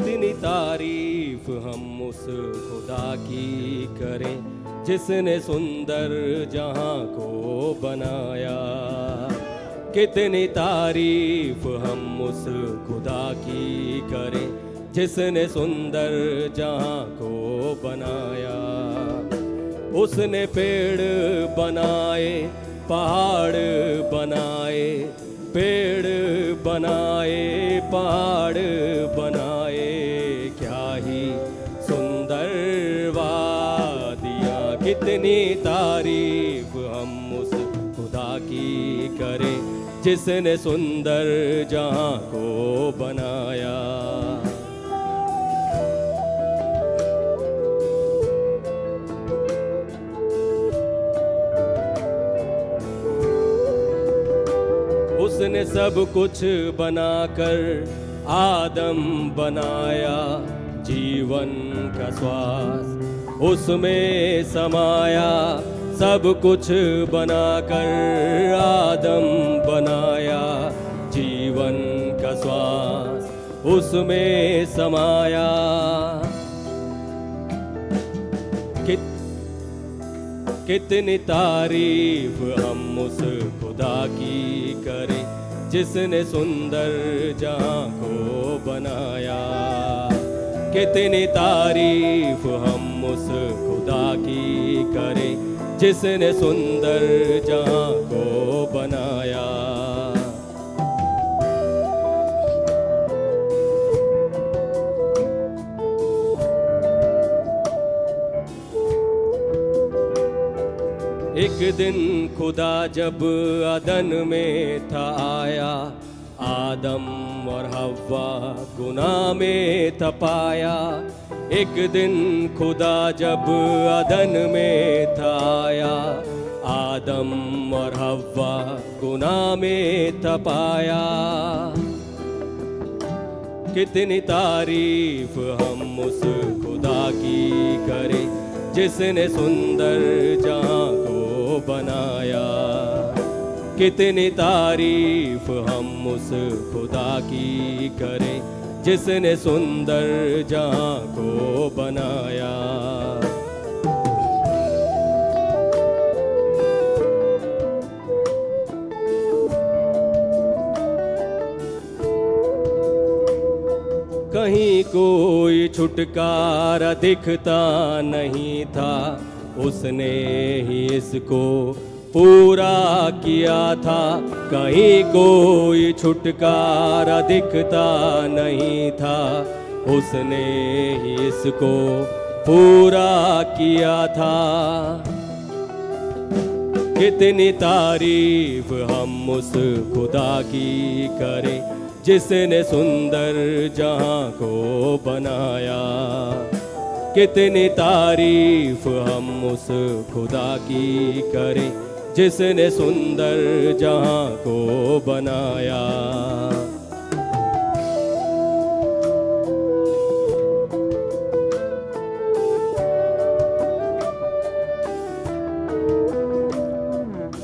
कितनी तारीफ़ हम उस खुदा की करें, जिसने सुंदर जहाँ को बनाया। कितनी तारीफ़ हम उस खुदा की करें, जिसने सुंदर जहाँ को बनाया। उसने पेड़ बनाए, पहाड़ बनाए, पेड़ बनाए, पहाड़ कितनी तारीफ़ हम उस खुदा की करें, जिसने सुंदर जहाँ को बनाया। उसने सब कुछ बनाकर आदम बनाया, जीवन का श्वास उसमें समाया, सब कुछ बनाकर आदम बनाया। जीवन का श्वास उसमें समाया। कित, कितनी तारीफ़ हम उस खुदा की करें, जिसने सुंदर जहाँ को बनाया। कितनी तारीफ़ हम उस खुदा की करें, जिसने सुंदर जहाँ को बनाया। एक दिन खुदा जब अदन में था आया आदम और हवा गुनाह में तपाया। एक दिन खुदा जब अदन में था आया आदम और हवा गुनाह में तपाया। कितनी तारीफ़ हम उस खुदा की करें, जिसने सुंदर जहाँ को बनाया। कितनी तारीफ़ हम उस खुदा की करें, जिसने सुंदर जहाँ को बनाया। कहीं कोई छुटकारा दिखता नहीं था, उसने ही इसको पूरा किया था। कहीं कोई छुटकारा दिखता नहीं था। उसने ही इसको पूरा किया था। कितनी तारीफ़ हम उस खुदा की करें, जिसने सुंदर जहाँ को बनाया। कितनी तारीफ़ हम उस खुदा की करें जिसने सुंदर जहाँ को बनाया।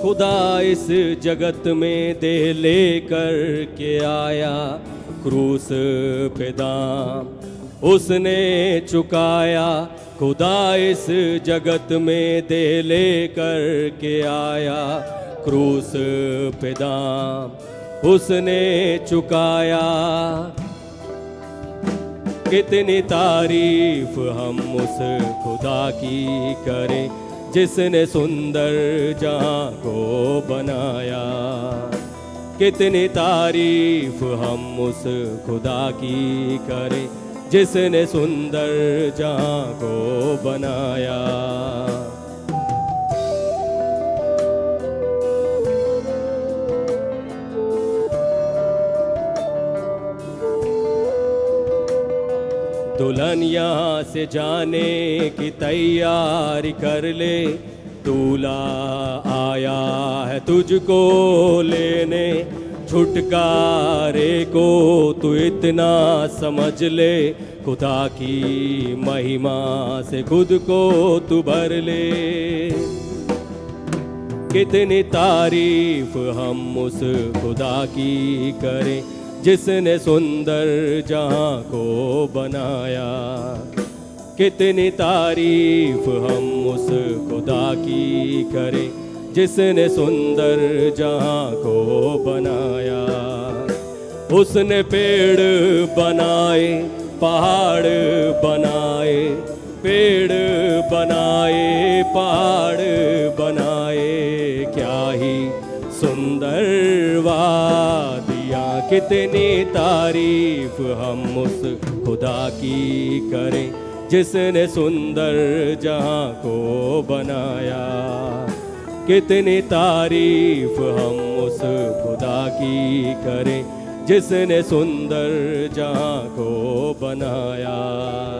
खुदा इस जगत में दे लेकर के आया, क्रूस पे दाम उसने चुकाया। खुदा इस जगत में दे लेकर के आया, क्रूस पे दाम उसने चुकाया। कितनी तारीफ़ हम उस खुदा की करें, जिसने सुंदर जहाँ को बनाया। कितनी तारीफ़ हम उस खुदा की करें जिसने सुंदर जहाँ को बनाया। दुल्हन यहाँ से जाने की तैयारी कर ले, दूल्हा आया है तुझको लेने। छुटकारे को तू इतना समझ ले। खुदा की महिमा से खुद को तू भर ले। कितनी तारीफ़ हम उस खुदा की करें, जिसने सुंदर जहाँ को बनाया। कितनी तारीफ़ हम उस खुदा की करें, जिसने सुंदर जहाँ को बनाया उसने पेड़ बनाए, पहाड़ बनाए, पेड़ बनाए, पहाड़ बनाए। क्या ही सुंदर वादियाँ कितनी तारीफ़ हम उस खुदा की करें, जिसने सुंदर जहाँ को बनाया। कितनी तारीफ़ हम उस खुदा की करें जिसने सुंदर जहाँ को बनाया।